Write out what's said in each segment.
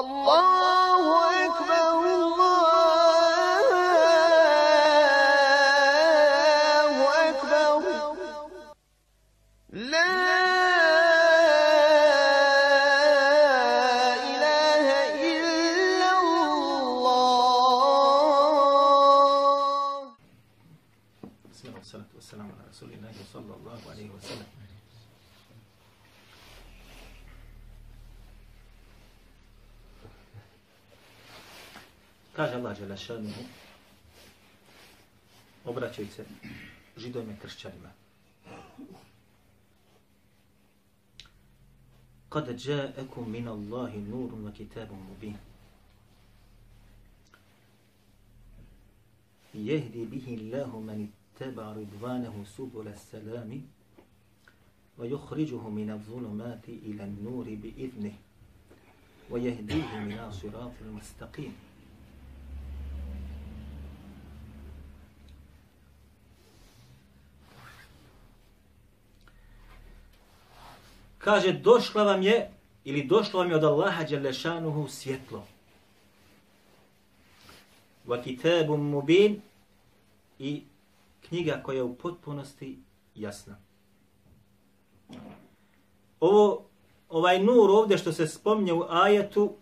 الله أكبر. Đelešanuhu, obraćaju se židovima i kršćanima. Kad ja'akum min Allahi nurun wa kitabun mubin. يهدي به الله من اتبع رضوانه سبل السلام ويخرجه من الظلمات إلى النور بإذنه ويهديه من صراط المستقيم Kaže, došla vam je, ili došlo vam je od Allaha Đelešanuhu svjetlo. Wa kitabum mubin i knjiga koja je u potpunosti jasna. Ovo, ovaj nur ovdje što se spomnje u ajetu,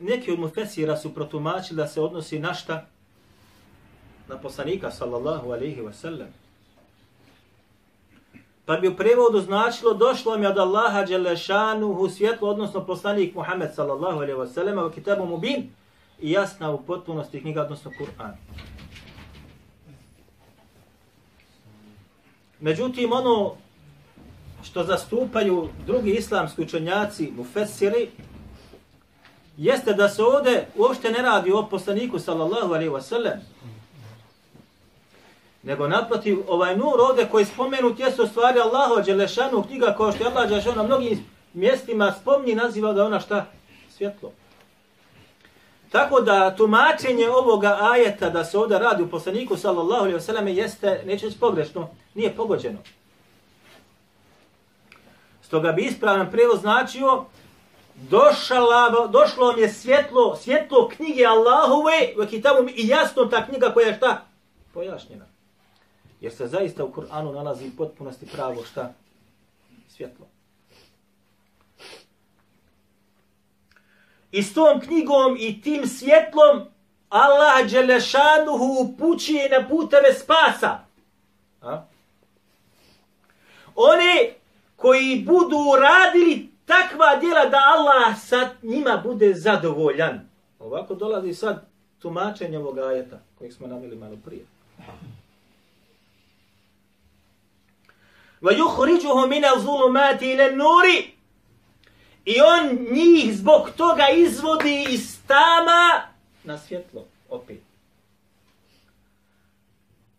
neki od mufesira su protumačili da se odnosi na šta? Na poslanika, sallallahu alaihi wa sallam. Pa bi u prevodu značilo došlo mi od Allaha Đelešanuhu svjetlo, odnosno poslanik Muhammed sallallahu alaihi wa sallam, u kitabu mubin, i jasna u potpunosti knjiga, odnosno Kur'an. Međutim, ono što zastupaju drugi islamski učenjaci, mufessiri, jeste da se ovdje uopšte ne radi o poslaniku, sallallahu alaihi wa sallam, nego naprotiv, ovaj nur ovdje koji spomenut jeste u stvari Allahu Đelešanu knjiga kao što je Allah Đelešanu na mnogim mjestima spomni naziva da ona šta? Svjetlo. Tako da tumačenje ovoga ajeta da se ovdje radi u poslaniku sallallahu alaihi selleme jeste, neće reći pogrešno, nije pogođeno. Stoga bi ispravan prijevoz značio došla, došlo vam je svjetlo, svjetlo knjige Allahove u kitabu i jasno ta knjiga koja je šta? Pojašnjena. Jer se zaista u Kur'anu nalazi potpunosti pravo šta? Svjetlo. I s tom knjigom i tim svjetlom Allah Đelešanuhu upućuje na puteve spasa. A? One koji budu radili takva djela da Allah sa njima bude zadovoljan. Ovako dolazi sad tumačenje ovog ajeta kojeg smo naveli malo prije. وَيُخْرِجُهُ مِنَ الظُّلُمَاتِ إِلَى النُّورِ I on njih zbog toga izvodi iz tama na svjetlo opet.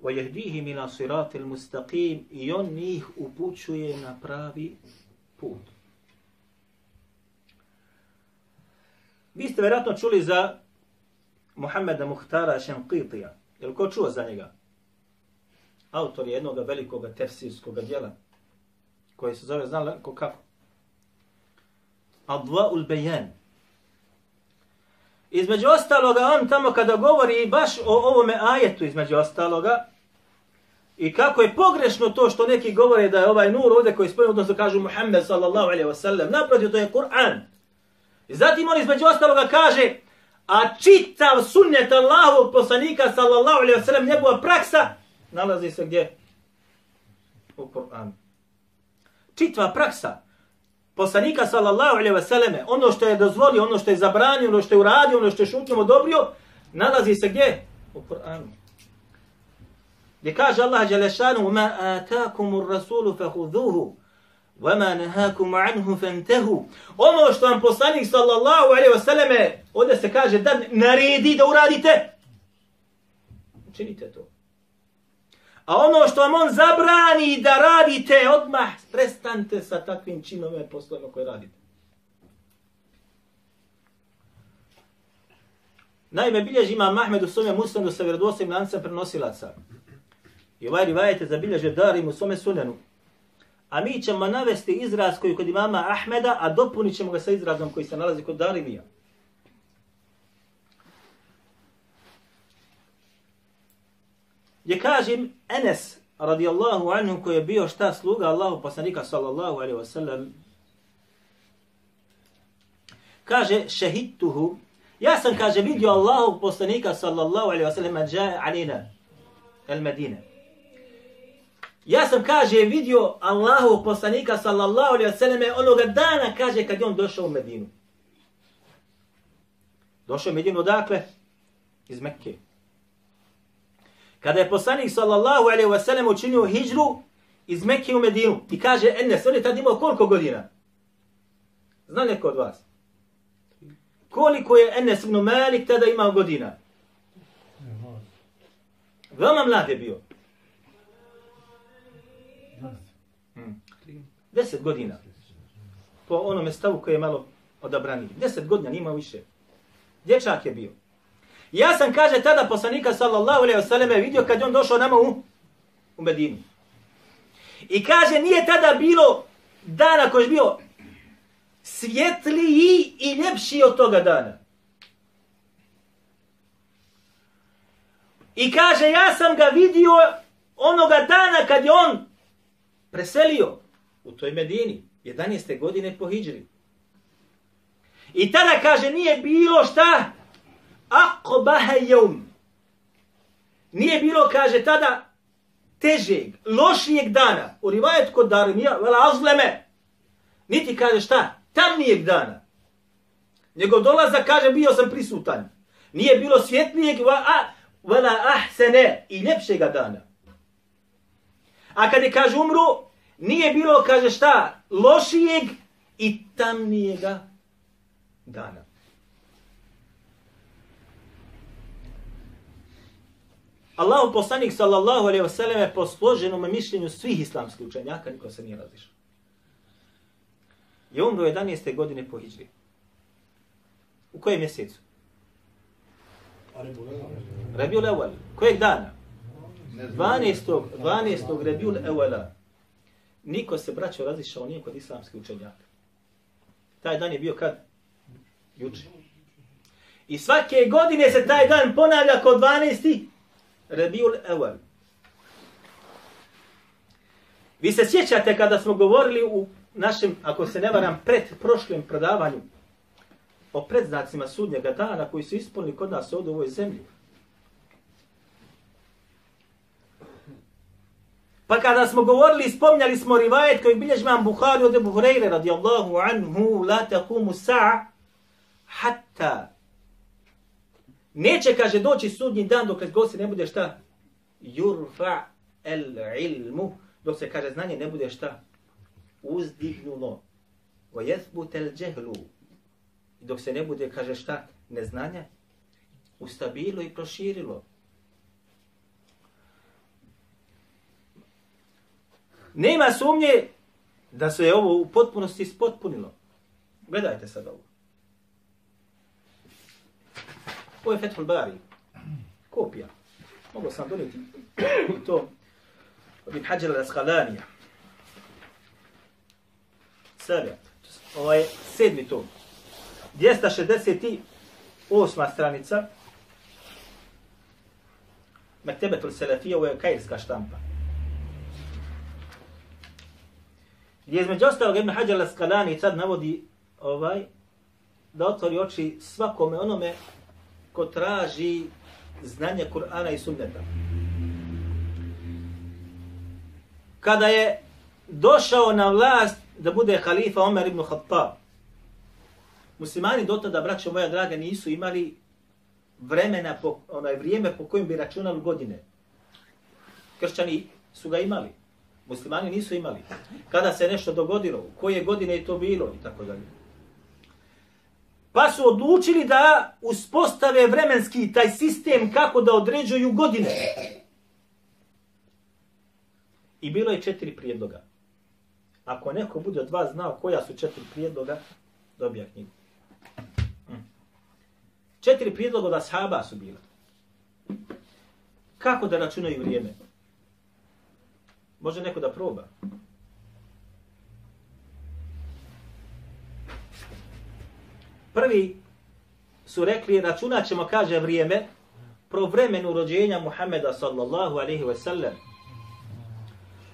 وَيَهْدِيهِ مِنَ صِرَاتِ الْمُسْتَقِيمِ I on njih upućuje na pravi put. Vi ste vjerojatno čuli za Muhammeda Muhtara Šenqitija. Je li ko čuo za njega? Autor je jednog velikog tefsirskog djela koji se zove, znala ko kako? Adva'ul Bayan. Između ostaloga, on tamo kada govori baš o ovome ajetu između ostaloga, i kako je pogrešno to što neki govore da je ovaj nur ovdje koji spojimo, odnosno kažu Muhammed sallallahu alaihi wasallam, naprotiv to je Kur'an. I zatim on između ostaloga kaže, a čitav sunnet Allahovog poslanika sallallahu alaihi wasallam, njegova praksa, nalazi se gdje? U Kur'anu. Čitva praksa poslanika sallallahu alejhi ve selleme, ono što je dozvolio, ono što je zabranio, ono što je uradio, ono što je šutnjom odobrio, nalazi se gdje? U Kur'anu. Gdje kaže Allah Đelešanu, ma atakumur rasulu fahuduhu, وَمَا نَهَاكُمْ عَنْهُ فَانْتَهُ Ono što vam poslanik sallallahu alejhi ve selleme ovdje se kaže da naredi da uradite, činite to. A ono što vam on zabrani da radite, odmah prestante sa takvim činovima i poslovima koje radite. Naime, bilježi ima Mahmed u svome musnadu sa vjerodostojim lancem prenosilaca. I ovaj rivajete zabilježe Darim u svome sunenu. A mi ćemo navesti izraz koji kod imama Ahmeda, a dopunit ćemo ga sa izrazom koji se nalazi kod Darimija. Gdje kažem Enes radijallahu anhu koji je bio šta sluga Allahu poslanika sallallahu alaihi wasallam kaže šehidtuhu. Ja sam kaže vidio Allahu poslanika sallallahu alaihi wasallam džaje alina el Medine. Ja sam kaže vidio Allahu poslanika sallallahu alaihi wasallam onoga dana kaže kad je on došao u Medinu. Došao u Medinu dakle iz Mekke. Kada je poslanik sallallahu alaihi wa sallam učinio hijđru iz Mekke u Medinu i kaže Enes, on je tad imao koliko godina? Zna neko od vas? Koliko je Enes ibn Malik tada imao godina? Veoma mlad je bio. Hmm. Deset godina. Po onome stavu koje je malo odabraniji. Deset godina, nima više. Dječak je bio. Ja sam, kaže, tada poslanika sallallahu alaihi wasallam vidio kad je on došao nama u, u Medinu. I kaže, nije tada bilo dana koji je bio svjetliji i ljepši od toga dana. I kaže, ja sam ga vidio onoga dana kad je on preselio u toj Medini, 11. godine po Hidžri. I tada kaže, nije bilo šta aqbaha yawm. Nije bilo, kaže tada, težeg, lošijeg dana. U rivajet kod Darmija, vela azleme. Niti kaže šta? Tamnijeg dana. Njegov dolazak kaže, bio sam prisutan. Nije bilo svjetlijeg, vela ahsene, i ljepšega dana. A kad je kaže umru, nije bilo, kaže šta, lošijeg i tamnijega dana. Allahu poslanik sallallahu alejhi ve selleme po složenom mišljenju svih islamskih učenjaka niko se nije razišao. Je umro 11. godine po hidžri. U kojem mjesecu? Rabiul Awal. Kojeg dana? 12. 12. Rabiul Awala. Niko se braćo razišao nije kod islamskih učenjaka. Taj dan je bio kad? Juče. I svake godine se taj dan ponavlja kod 12. Rebiul Awal. Vi se sjećate kada smo govorili u našem, ako se ne varam, pred prošlom predavanju o predznacima sudnjega dana koji su ispunili kod nas ovdje u ovoj zemlji. Pa kada smo govorili, spomnjali smo rivajet koji bilježi imam Bukhari od Ebu Hureyre radijallahu anhu la takumu sa'a hatta Neće, kaže, doći sudnji dan dok god se ne bude šta? Yurfa el ilmu. Dok se, kaže, znanje ne bude šta? Uzdignulo. Wa yathbut el džehlu. Dok se ne bude, kaže, šta? Neznanje. Ustabilo i proširilo. Nema sumnje da se je ovo u potpunosti ispotpunilo. Gledajte sad ovo. Ovo je Fethul Bari. Kopija. Mogu sam doniti to od Ibn Hajar al-Asqalanija. Sebe. Ovo je ovaj sedmi tom. 268. stranica. Mektebetul Selefija, ovo je kajirska štampa. Gdje između ostalog Ibn Hajar al-Asqalani sad navodi ovaj, da otvori oči svakome onome ko traži znanje Kur'ana i sunneta. Kada je došao na vlast da bude halifa Omer ibn Khattab, muslimani do tada, braćo moja draga, nisu imali vremena, po, onaj vrijeme po kojim bi računali godine. Kršćani su ga imali. Muslimani nisu imali. Kada se nešto dogodilo, koje godine je to bilo i tako dalje. Pa su odlučili da uspostave vremenski taj sistem kako da određuju godine. I bilo je četiri prijedloga. Ako neko bude od vas znao koja su četiri prijedloga, dobija knjigu. Mm. Četiri prijedloga od ashaba su bila. Kako da računaju vrijeme? Može neko da proba? Prvi su rekli, računat ćemo, kaže, vrijeme pro vremenu rođenja Muhammeda sallallahu alaihi wa sallam.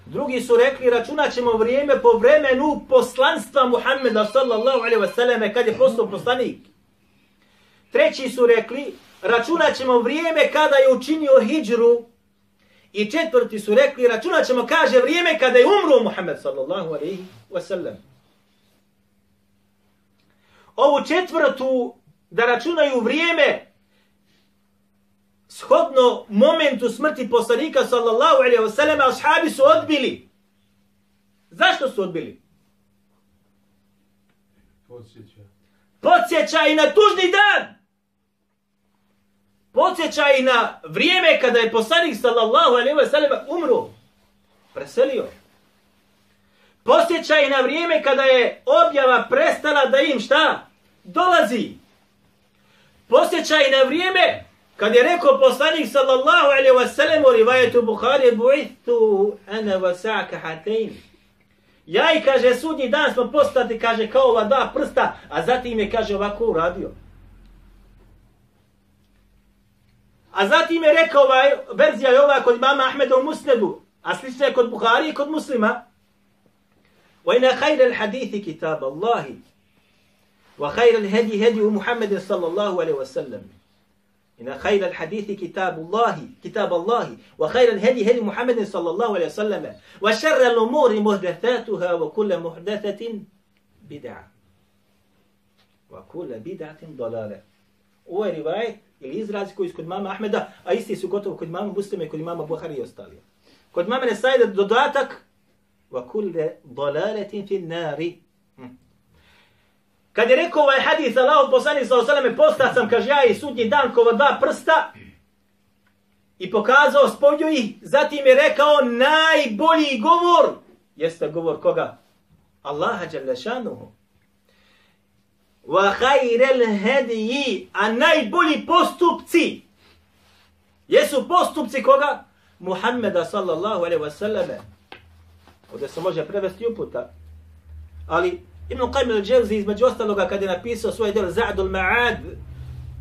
Drugi su rekli računat ćemo vrijeme po vremenu poslanstva Muhammeda sallallahu alaihi wa sallam kad je postao poslanik. Treći su rekli računat ćemo vrijeme kada je učinio hijđru I četvrti su rekli, računat ćemo, kaže, vrijeme kada je umro Muhammed sallallahu alaihi wa sallam. Ovu četvrtu da računaju vrijeme shodno momentu smrti poslanika sallallahu alaihi wa sallam, ashabi su odbili. Zašto su odbili? Podsjeća. Podsjećaj na tužni dan! podsjeća i na vrijeme kada je poslanik sallallahu alaihi wa sallam umro, preselio. Posjeća i na vrijeme kada je objava prestala da im šta? Dolazi. Posjeća i na vrijeme kad je rekao poslanik sallallahu alaihi wa sallam u rivajetu Bukhari bu'ithu ana wa sa'ka hatain. Ja i kaže sudnji dan smo postati kaže kao ova dva prsta, a zatim je kaže ovako uradio. A zatim je rekao ovaj, verzija je ova kod imama Ahmeda u Musnedu, a slična je kod Buhari i kod muslima. وإن خير الحديث كتاب الله وخير الهدي هدي محمد صلى الله عليه وسلم إن خير الحديث كتاب الله كتاب الله وخير الهدي هدي محمد صلى الله عليه وسلم وشر الأمور محدثاتها وكل محدثة بدعة وكل بدعة ضلالة Ovo je rivajet ili izraz koji su kod mama Ahmeda, a isti su gotovo kod mama Muslima i kod mama Buhari i ostali. Kod mama Nesajda dodatak dalaletin fin nari. Hm. Kad je rekao ovaj hadis Allah poslanik sa osaleme, posta sam, kaže ja i sudnji dan kova dva prsta i pokazao spolju ih, zatim je rekao najbolji govor, jeste govor koga? Allaha Đalešanuhu wa khairel hadiyi, a najbolji postupci. Jesu postupci koga? Muhammeda sallallahu alaihi ve selleme. Ovdje se može prevesti uputa. Ali Ibn Qajm al-đevzi između ostaloga kad je napisao svoj djel Za'dul Ma'ad,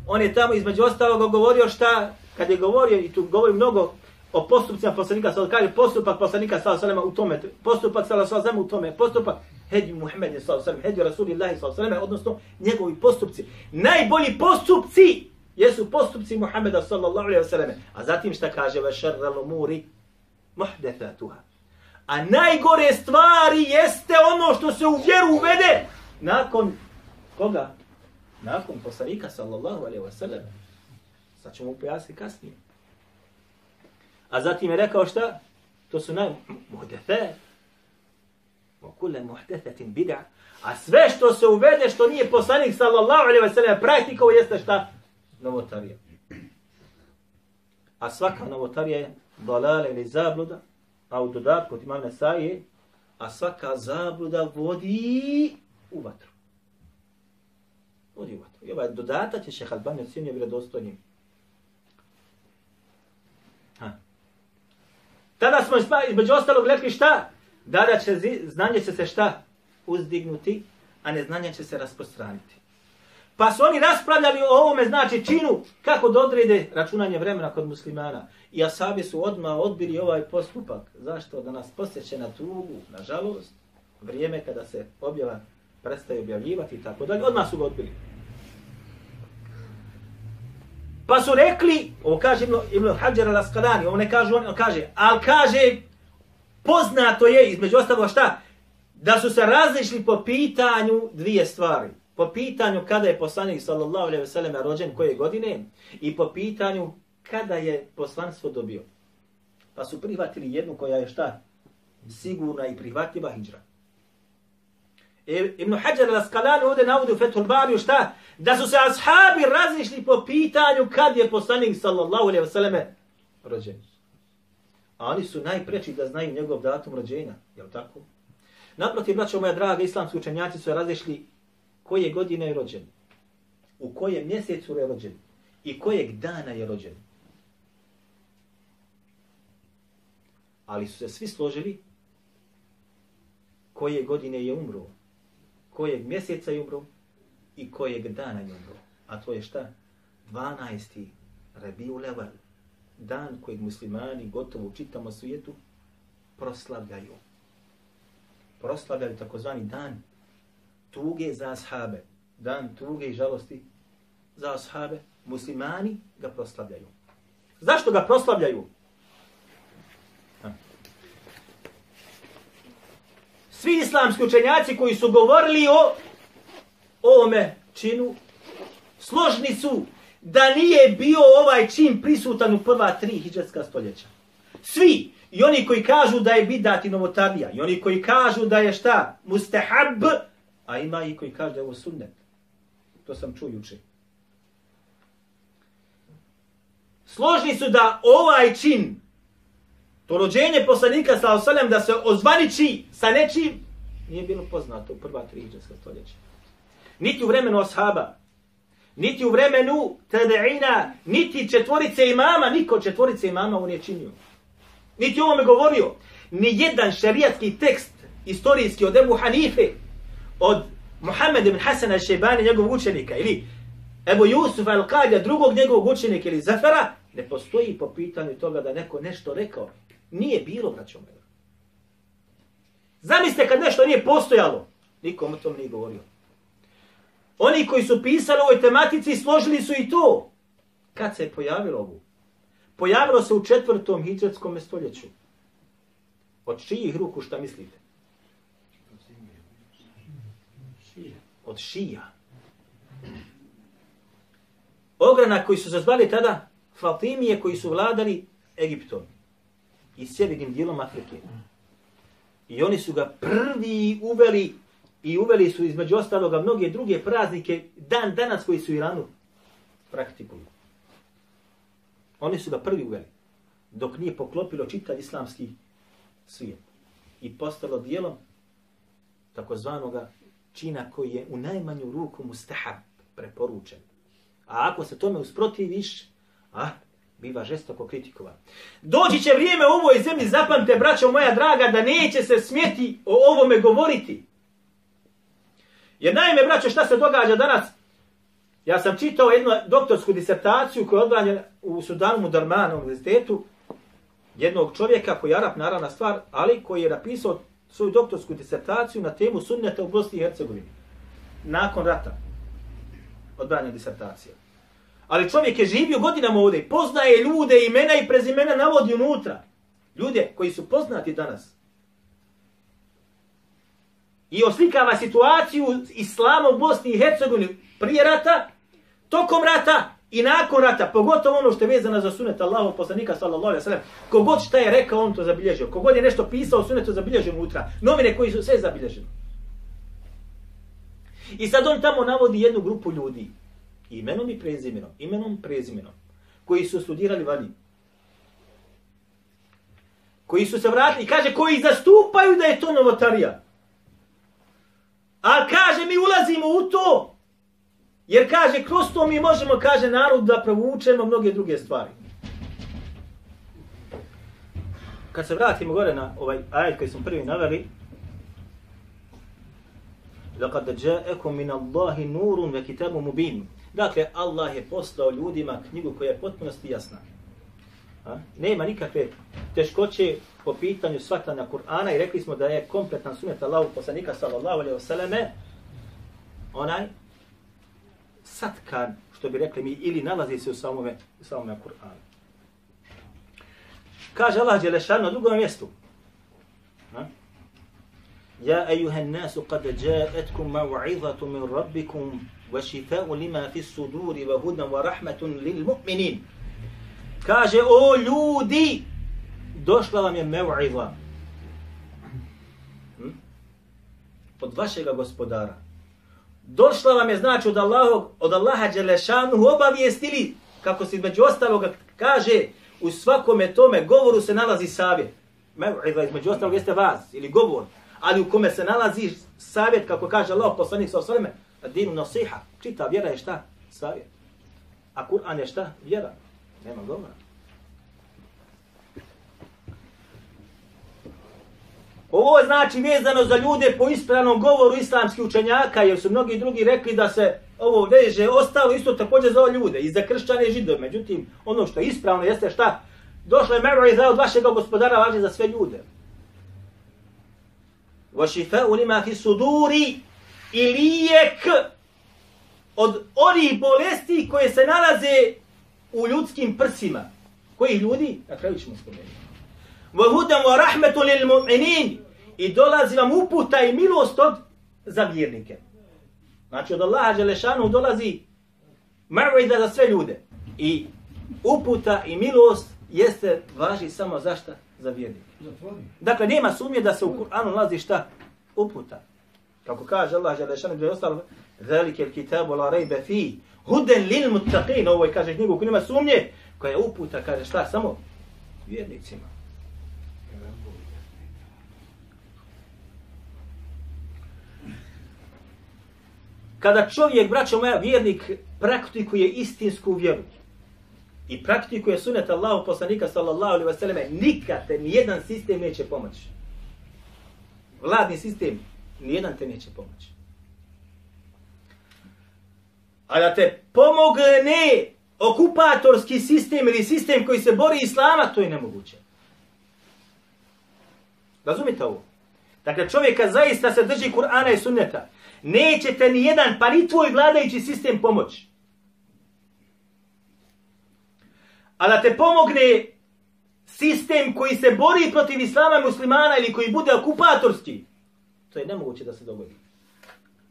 on je tamo između ostaloga govorio šta, kad je govorio, i tu govori mnogo o postupcima poslanika sallallahu kaže postupak poslanika sallallahu alaihi u tome, postupak sallallahu alaihi u tome, postupak hedi Muhammed sallallahu alaihi hedi Rasulillahi sallallahu alaihi odnosno njegovi postupci. Najbolji postupci jesu postupci Muhammeda sallallahu alaihi selleme. A zatim šta kaže va šarral umuri muhdathatuha. A najgore stvari jeste ono što se u vjeru uvede nakon koga? Nakon poslanika sallallahu alaihi wasallam. Sad ćemo pojasniti kasnije. A zatim je rekao šta? To su naj muhdathat. Wa kullu bid'a. A sve što se uvede što nije poslanik sallallahu alejhi ve sellem praktikovao jeste šta? Novotarija. A svaka novotarija je dalale ili zabluda, a u dodatku od imame Saje, a svaka zabluda vodi u vatru. Vodi u vatru. I ovaj dodatak je šeha Albani ocjenio vredostojnim. Tada smo između ostalog rekli šta? Da da će znanje će se šta? Uzdignuti, a neznanje će se rasprostraniti. Pa su oni raspravljali o ovome, znači činu, kako da odrede računanje vremena kod muslimana. I asabi su odmah odbili ovaj postupak. Zašto? Da nas posjeće na tugu, na žalost, vrijeme kada se objava prestaje objavljivati i tako dalje. Odmah su ga odbili. Pa su rekli, ovo kaže Ibn, Ibn Hajar al-Asqalani, ovo ne kaže on, on kaže, ali kaže, poznato je, između ostalo šta, da su se različili po pitanju dvije stvari. Po pitanju kada je poslanik sallallahu alejhi ve sellem rođen koje godine i po pitanju kada je poslanstvo dobio. Pa su prihvatili jednu koja je šta? Sigurna i prihvatljiva hijra. E, Ibn Hajar al-Asqalani ovdje navodi u Fethul Bariju šta? Da su se ashabi različili po pitanju kad je poslanik sallallahu alaihi wasallam rođen. A oni su najpreči da znaju njegov datum rođenja. Je li tako? Naprotiv, braćo moja draga, islamski učenjaci su različili koje godine je rođen. U kojem mjesecu je rođen. I kojeg dana je rođen. Ali su se svi složili koje godine je umro kojeg mjeseca je umro i kojeg dana je umro. A to je šta? 12. Rabiu Level, dan kojeg muslimani gotovo u čitavom svijetu proslavljaju. Proslavljaju takozvani dan tuge za ashabe. Dan tuge i žalosti za ashabe. Muslimani ga proslavljaju. Zašto ga proslavljaju? Svi islamski učenjaci koji su govorili o ovome činu, složni su da nije bio ovaj čin prisutan u prva tri hijđarska stoljeća. Svi, i oni koji kažu da je bidat i novotarija, i oni koji kažu da je šta, mustahab, a ima i koji kaže da je ovo sunnet. To sam čuo juče. Složni su da ovaj čin, to rođenje poslanika sa osalem, da se ozvaniči sa nečim, nije bilo poznato u prva tri iđanska stoljeća. Niti u vremenu ashaba, niti u vremenu tabeina, niti četvorice imama, niko četvorice imama on je činio. Niti ovo me govorio. Ni jedan šarijatski tekst istorijski od Ebu Hanife, od Muhammed ibn Hasan al-Shebani, njegovog učenika, ili Ebu Jusuf al-Qadja, drugog njegovog učenika, ili Zafara, ne postoji po pitanju toga da neko nešto rekao. Nije bilo, braćo moja. Zamislite kad nešto nije postojalo. Nikom o tom nije govorio. Oni koji su pisali o ovoj tematici složili su i to. Kad se je pojavilo ovo? Pojavilo se u četvrtom hijđarskom stoljeću. Od čijih ruku šta mislite? Od šija. Ograna koji su zazvali tada Fatimije koji su vladali Egiptom i sjevernim dijelom Afrike. I oni su ga prvi uveli i uveli su između ostaloga mnoge druge praznike dan danas koji su u Iranu praktikuju. Oni su ga prvi uveli dok nije poklopilo čitav islamski svijet i postalo dijelom takozvanoga čina koji je u najmanju ruku mustahab preporučen. A ako se tome usprotiviš, a, biva žestoko kritikovan. Doći će vrijeme u ovoj zemlji, zapamte, braćo moja draga, da neće se smjeti o ovome govoriti. Jer naime, braćo, šta se događa danas? Ja sam čitao jednu doktorsku disertaciju koja je odbranjena u Sudanu Mudarmanu univerzitetu jednog čovjeka koji je Arab, naravna stvar, ali koji je napisao svoju doktorsku disertaciju na temu sunneta u Bosni i Hercegovini. Nakon rata. Odvanjena disertacija. Ali čovjek je živio godinama ovdje, poznaje ljude, imena i prezimena navodi unutra. Ljude koji su poznati danas. I oslikava situaciju islama u Bosni i Hercegovini prije rata, tokom rata i nakon rata. Pogotovo ono što je vezano za sunet Allahov poslanika sallallahu alejhi ve sellem, Kogod šta je rekao, on to zabilježio. Kogod je nešto pisao, sunet to zabilježio unutra. Novine koji su sve zabilježeni. I sad on tamo navodi jednu grupu ljudi imenom i prezimenom, imenom i prezimenom, koji su studirali vani, koji su se vratili, kaže, koji zastupaju da je to novotarija. A kaže, mi ulazimo u to, jer kaže, kroz to mi možemo, kaže, narod da provučemo mnoge druge stvari. Kad se vratimo gore na ovaj ajet koji smo prvi naveli, لقد جاءكم من الله نور وكتاب مبين Dakle, Allah je poslao ljudima knjigu koja je potpunosti jasna. A? Nema nikakve teškoće po pitanju shvatanja Kur'ana i rekli smo da je kompletan sunet Allahu poslanika sallallahu alaihi wasallam onaj satkan, što bi rekli mi, ili nalazi se u samome, u samome Kur'anu. Kaže Allah Đelešan na drugom mjestu. Ja ejuhen nasu kad džaetkum ma'u'izatu min rabbikum wa šifa'u lima fi suduri wa hudan wa rahmatun lil mu'minin. Kaže, o ljudi, došla vam je mev'iza. Hm? Od vašega gospodara došla vam je znači od Allaha od Allaha dželešanu obavijestili kako se između ostaloga kaže u svakome tome govoru se nalazi savjet mev'iza između ostalog jeste vas ili govor ali u kome se nalazi savjet kako kaže Allah poslanik sa osvrame dinu nasiha. Čita vjera je šta? Savjet. A Kur'an je šta? Vjera. Nema govora. Ovo je znači vezano za ljude po ispravnom govoru islamskih učenjaka, jer su mnogi drugi rekli da se ovo veže, ostalo isto također za ove ljude, i za kršćane i židove. Međutim, ono što je ispravno jeste šta? Došlo je mevriza od vašeg gospodara, važi za sve ljude. وَشِفَاءُ لِمَا فِي suduri i lijek od onih bolesti koje se nalaze u ljudskim prsima. Koji ljudi? Na kraju ćemo spomenuti. وَهُدَمْ وَرَحْمَةُ لِلْمُؤْمِنِينَ I dolazi vam uputa i milost od za vjernike. Znači od Allaha Đelešanu dolazi mrvida za sve ljude. I uputa i milost jeste važi samo za šta? Za vjernike. Dakle, nema sumnje da se u Kur'anu nalazi šta? Uputa. Kako kaže Allah Đelešanu gdje je ostalo Velike kitabu la rejbe fi huden lil muttaqin. Ovo je kaže knjigu koja nema sumnje koja je uputa, kaže šta? Samo vjernicima. Kada čovjek, braćo moja, vjernik, praktikuje istinsku vjeru i praktikuje sunet Allahu poslanika sallallahu alaihi vseleme, nikad te nijedan sistem neće pomoći. Vladni sistem, nijedan te neće pomoći. A da te pomogne okupatorski sistem ili sistem koji se bori islama, to je nemoguće. Razumite ovo? Dakle, čovjeka zaista se drži Kur'ana i sunneta nećete ni jedan, pa ni tvoj vladajući sistem pomoći. A da te pomogne sistem koji se bori protiv islama i muslimana ili koji bude okupatorski, to je nemoguće da se dogodi.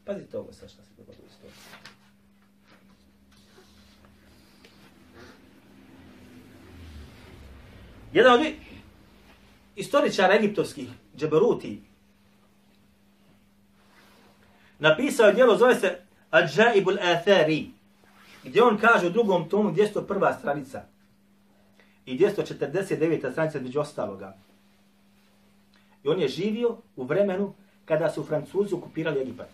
Pazite ovo sa što se dogodilo s. Jedan od istoričara egiptovskih, Džeberuti, napisao je djelo, zove se Adjaibul Athari, gdje on kaže u drugom tomu 201. stranica i 249. stranica među ostaloga. I on je živio u vremenu kada su Francuzi okupirali Egipat.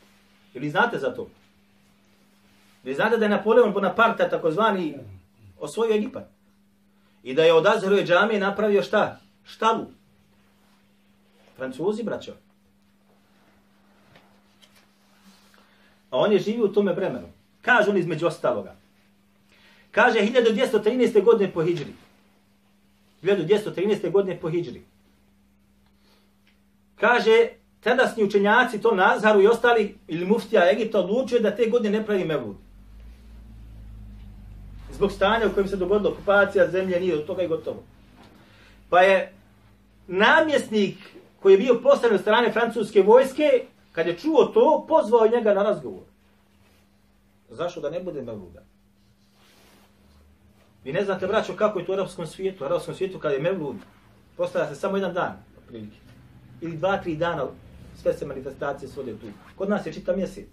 Ili znate za to? Vi znate da je Napoleon Bonaparte takozvani osvojio Egipat. I da je od Azeruje džame napravio šta? Štalu. Francuzi, braćo. A on je živio u tome vremenu. Kaže on između ostaloga. Kaže 1213. godine po Hidžri. 1213. godine po Hidžri. Kaže, tadasni učenjaci, to Nazaru i ostali, ili muftija Egipta, odlučuje da te godine ne pravi mevlud. Zbog stanja u kojem se dogodila okupacija zemlje, nije od toga i gotovo. Pa je namjesnik koji je bio postavljen od strane francuske vojske, kad je čuo to, pozvao njega na razgovor. Zašto da ne bude mevluda? Vi ne znate, braćo, kako je to u arapskom svijetu. U arapskom svijetu kad je mevlud, postavlja se samo jedan dan, otprilike. Ili dva, tri dana, sve se manifestacije svode tu. Kod nas je čita mjesec.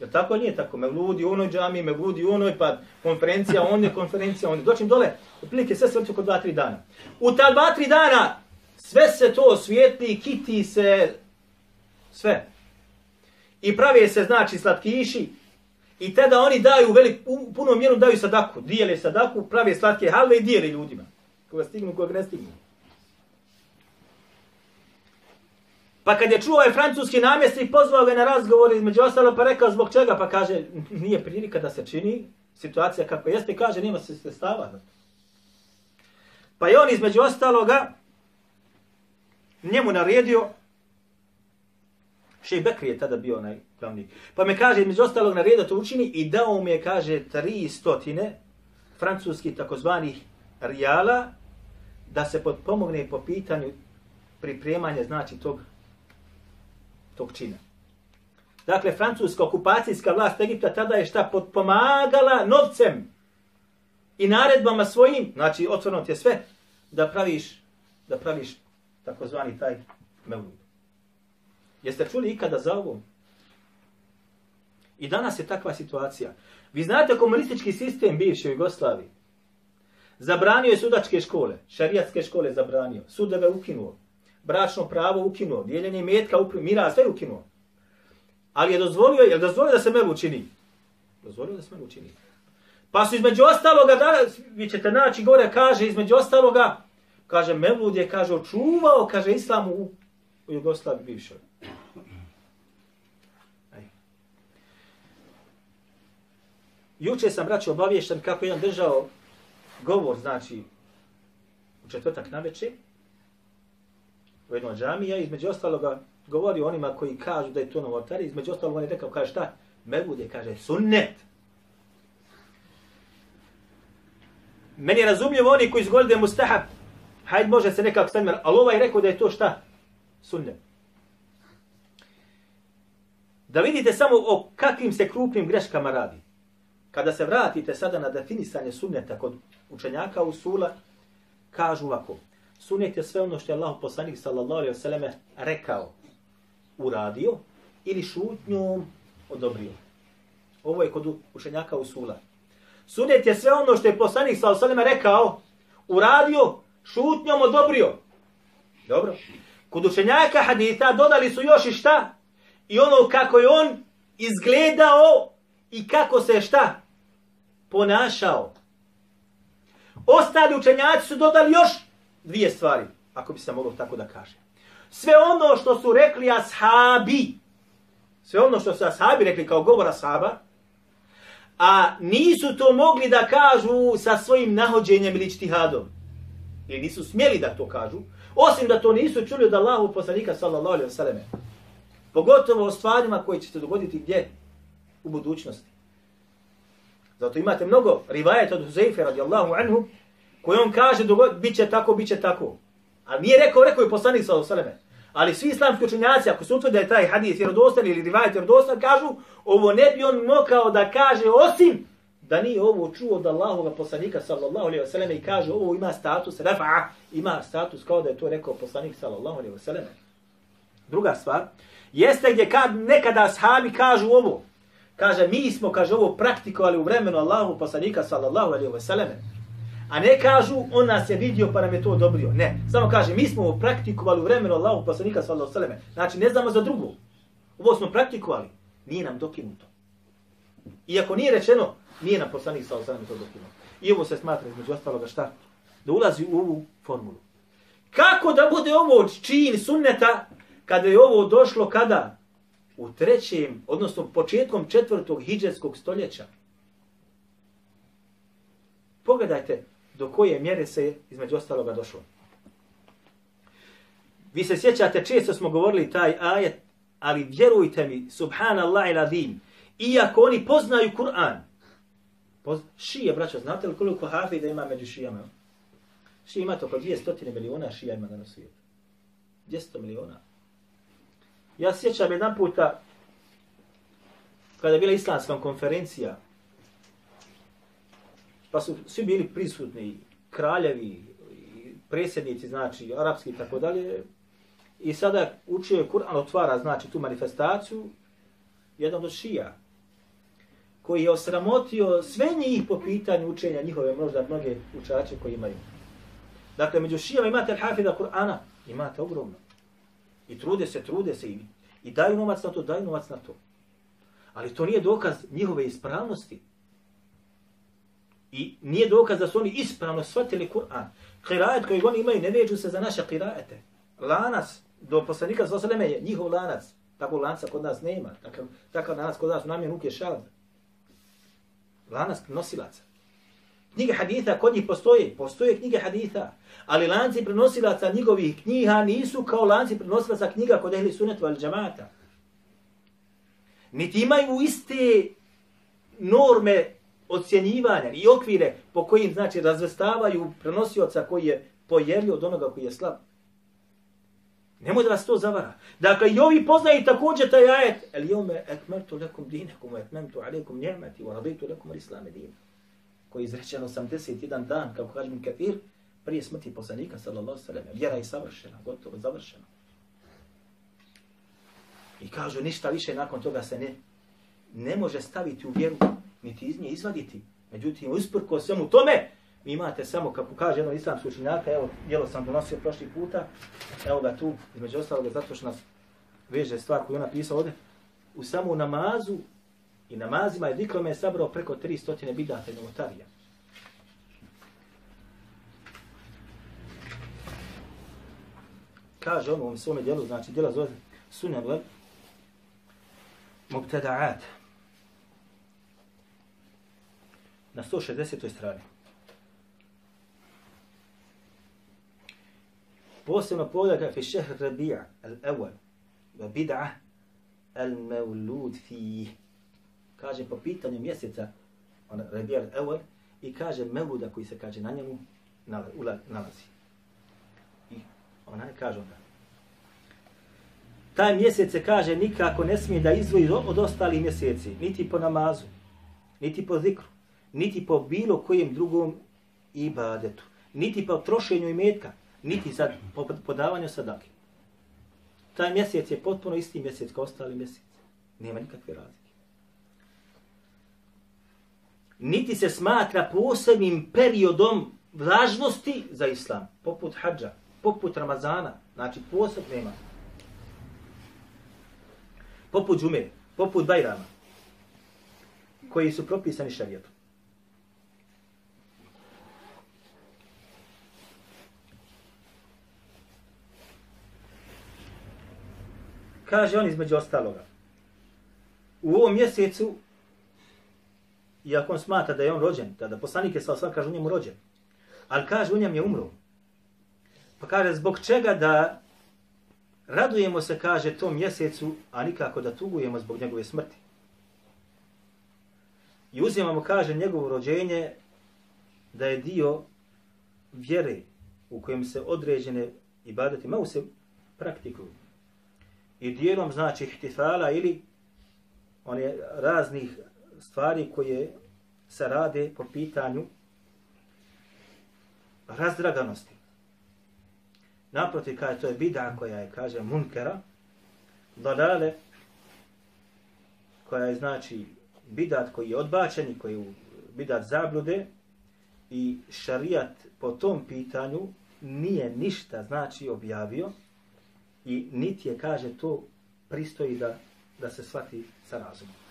Jer tako nije tako. Mevludi u onoj džami, mevludi u onoj, pa konferencija, on je konferencija, on je. Doćim dole, otprilike sve se vrti oko dva, tri dana. U ta dva, tri dana, sve se to osvijetli, kiti se, sve. I prave se, znači, slatkiši. I tada oni daju, velik, u punom mjeru daju sadaku. Dijele sadaku, prave slatke halve i dijele ljudima. Koga stignu, koga ne stignu. Pa kad je čuo ovaj francuski namjestnik, pozvao ga na razgovor između ostalo, pa rekao zbog čega, pa kaže, nije prilika da se čini situacija kako jeste, kaže, nema se sredstava. Pa je on između ostaloga njemu naredio Šej Bekri je tada bio onaj glavni. Pa me kaže, među ostalog, naredio to učini i dao mi je, kaže, tri stotine francuskih takozvanih rijala da se podpomogne po pitanju pripremanja, znači, tog, tog čina. Dakle, francuska okupacijska vlast Egipta tada je šta podpomagala novcem i naredbama svojim, znači, otvorno ti je sve, da praviš, da praviš takozvani taj mevlud. Jeste čuli ikada za ovo? I danas je takva situacija. Vi znate komunistički sistem bivše Jugoslavije. Jugoslaviji. Zabranio je sudačke škole, šarijatske škole zabranio, sudeve ukinuo, bračno pravo ukinuo, dijeljenje metka, mira, sve ukinuo. Ali je dozvolio, je dozvolio da se meru učini? Dozvolio da se meru učini. Pa su između ostaloga, da, vi ćete naći gore, kaže, između ostaloga, kaže, Mevlud je, kaže, očuvao, kaže, islamu u, u Jugoslaviji bivšoj. Juče sam, braćo, obavješten kako jedan držao govor, znači, u četvrtak na večer, u jednom džamija, između ostaloga govori onima koji kažu da je to novotar, između ostalog on je rekao, kaže šta? Mevud kaže, sunnet. Meni je razumljivo oni koji izgovori da je mustahab, hajde može se nekako staviti, ali ovaj rekao da je to šta? Sunnet. Da vidite samo o kakvim se krupnim greškama radi. Kada se vratite sada na definisanje sunneta kod učenjaka usula, kažu ovako. Sunnet je sve ono što je Allah poslanik sallallahu alaihi wasallam rekao, uradio ili šutnjom odobrio. Ovo je kod učenjaka usula. Sunnet je sve ono što je poslanik sallallahu alaihi wasallam rekao, uradio, šutnjom odobrio. Dobro. Kod učenjaka haditha dodali su još i šta? I ono kako je on izgledao i kako se šta? Ponašao. Ostali učenjaci su dodali još dvije stvari, ako bi se moglo tako da kaže. Sve ono što su rekli ashabi, sve ono što su ashabi rekli kao govor ashaba, a nisu to mogli da kažu sa svojim nahođenjem ili čtihadom. Ili nisu smjeli da to kažu, osim da to nisu čuli od Allahu poslanika sallallahu alaihi wa sallam. Pogotovo o stvarima koje će se dogoditi gdje? U budućnosti. Zato imate mnogo rivajeta od Huzeyfe radijallahu anhu, koji on kaže dogod, bit će tako, bit će tako. A nije rekao, rekao je poslanik sallallahu alejhi ve Ali svi islamski učenjaci, ako se utvrde da je taj hadis vjerodostan ili rivajet vjerodostan, kažu, ovo ne bi on mogao da kaže osim da nije ovo čuo od Allahova poslanika sallallahu alejhi ve sellem i kaže ovo ima status rafa, ima status kao da je to rekao poslanik sallallahu alejhi ve sellem. Druga stvar jeste gdje kad nekada ashabi kažu ovo. Kaže mi smo kaže ovo praktikovali u vremenu Allahu poslanika sallallahu alaihi ve sellem. A ne kažu, on nas je vidio pa nam je to odobrio. Ne, samo kaže, mi smo ovo praktikovali u vremenu Allahu poslanika sallallahu alaihi ve selleme. Znači, ne znamo za drugo. Ovo smo praktikovali, nije nam dokinuto. Iako nije rečeno, nije nam poslanik sallallahu alaihi ve selleme to dokinuto. I ovo se smatra između ostaloga šta? Da ulazi u ovu formulu. Kako da bude ovo čin sunneta kada je ovo došlo kada? U trećem, odnosno početkom četvrtog hijđarskog stoljeća. Pogledajte, do koje mjere se između ostaloga došlo. Vi se sjećate, često smo govorili taj ajet, ali vjerujte mi, subhanallah il adim, iako oni poznaju Kur'an, pozna, šije, braćo, znate li koliko hafida ima među šijama? Šije ima to oko 200 miliona šija ima na svijetu. 200 miliona. Ja sjećam jedan puta, kada je bila islamska konferencija, pa su svi bili prisutni, kraljevi, predsjednici, znači, arapski i tako dalje. I sada učio je Kur'an, otvara, znači, tu manifestaciju, jedan od šija, koji je osramotio sve njih po pitanju učenja njihove, možda mnoge učače koji imaju. Dakle, među šijama imate al-hafida Kur'ana, imate ogromno. I trude se, trude se i, i daju novac na to, daju novac na to. Ali to nije dokaz njihove ispravnosti. I nije dokaz da su oni ispravno shvatili Kur'an. Kirajet koji oni imaju ne veđu se za naše kirajete. Lanas do poslanika za osaleme je njihov lanac. Tako lanca kod nas nema. Takav, takav lanac kod nas u namjen ruke šal. Lanac nosilaca. Knjige haditha kod njih postoje. Postoje knjige haditha. Ali lanci prenosilaca njihovih knjiga nisu kao lanci prenosilaca knjiga kod ehli sunetu al džamata. Niti imaju iste norme ocjenjivanja i okvire po kojim znači razvrstavaju prenosioca koji je pojerli od onoga koji je slab. Nemoj da vas to zavara. Dakle, i ovi poznaju također taj ajet. El jome etmertu lekum dinekum, etmemtu alikum njemati, u raditu lekum islame din. Koji je izrečen 81 dan, kako kaže mi kafir, prije smrti poslanika, sallallahu sallam. Vjera je savršena, gotovo, završena. I kažu, ništa više nakon toga se ne, ne može staviti u vjeru niti iz nje izvaditi. Međutim, usprko svemu tome, vi imate samo, kako kaže jedno islamsko učinjaka, evo, jelo sam donosio prošli puta, evo ga tu, između ostalog, zato što nas veže stvar koju je napisao ovdje, u samu namazu i namazima je diklome je sabrao preko 300 bidata i novotarija. Kaže on u ovom svome dijelu, znači dijela zove sunan mubtada'at, na 160. strani. Posebno pogledaj fi šehr rabija al-awal wa bid'a al-mawlud fi kaže po pitanju mjeseca on Rebijal al-awal i kaže mevluda koji se kaže na njemu nalazi. I ona kaže onda. Taj mjesec se kaže nikako ne smije da izvoji od ostalih mjeseci, niti po namazu, niti po zikru, niti po bilo kojem drugom ibadetu, niti po trošenju imetka, niti za po podavanju sadake. Taj mjesec je potpuno isti mjesec kao ostali mjesec. Nema nikakve razlike. Niti se smatra posebnim periodom važnosti za islam, poput hađa, poput Ramazana, znači posebno nema. Poput džume, poput bajrama, koji su propisani šarijetom. Kaže on između ostaloga. U ovom mjesecu, iako on smatra da je on rođen, tada poslanik je sa osvam kaže u njemu rođen, ali kaže u njemu je umro. Pa kaže zbog čega da radujemo se, kaže, tom mjesecu, a nikako da tugujemo zbog njegove smrti. I uzimamo, kaže, njegovo rođenje da je dio vjere u kojem se određene ibadeti mogu se praktikuju. I dijelom znači ihtifala ili one raznih stvari koje se rade po pitanju razdraganosti. Naprotiv, kaže, to je bida koja je, kaže, munkera, dalale, koja je, znači, bidat koji je odbačen i koji je bidat zablude i šarijat po tom pitanju nije ništa, znači, objavio i niti je, kaže, to pristoji da, da se shvati sa razumom.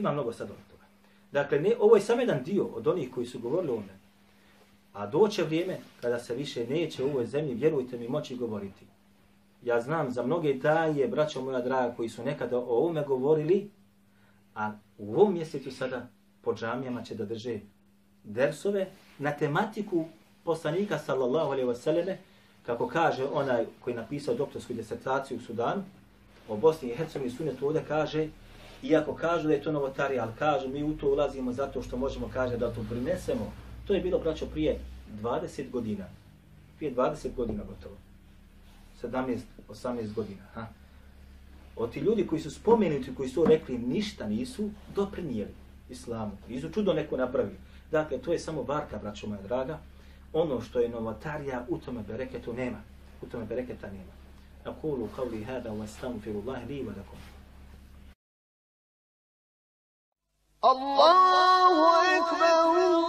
Ima mnogo sad od toga. Dakle, ne, ovo je samo jedan dio od onih koji su govorili o ovome. A doće vrijeme kada se više neće u ovoj zemlji, vjerujte mi, moći govoriti. Ja znam za mnoge daje, braćo moja draga, koji su nekada o ovome govorili, a u ovom mjesecu sada po džamijama će da drže dersove na tematiku poslanika, sallallahu alaihi wasallame, kako kaže onaj koji je napisao doktorsku disertaciju u Sudanu, o Bosni i Hercegovini sunetu ovdje kaže, iako kažu da je to novotarija, ali kažu mi u to ulazimo zato što možemo kaže da to prinesemo To je bilo, braćo, prije 20 godina. Prije 20 godina gotovo. 17, 18 godina. Ha? Oti ti ljudi koji su spomenuti, koji su rekli ništa nisu, doprinijeli islamu. Izu čudo neko napravili. Dakle, to je samo barka, braćo moja draga. Ono što je novotarija, u tome bereketu nema. U tome bereketa nema. Aqulu qawli hada wa astaghfirullahi li wa lakum. الله أكبر.